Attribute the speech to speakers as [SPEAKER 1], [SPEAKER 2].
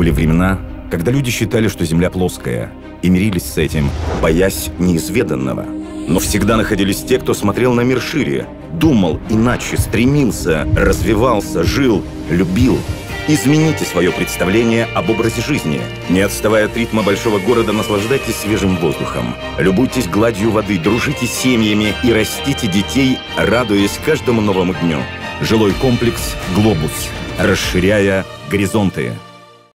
[SPEAKER 1] Были времена, когда люди считали, что Земля плоская, и мирились с этим, боясь неизведанного. Но всегда находились те, кто смотрел на мир шире, думал иначе, стремился, развивался, жил, любил. Измените свое представление об образе жизни. Не отставая от ритма большого города, наслаждайтесь свежим воздухом. Любуйтесь гладью воды, дружите с семьями и растите детей, радуясь каждому новому дню. Жилой комплекс «Глобус». Расширяя горизонты.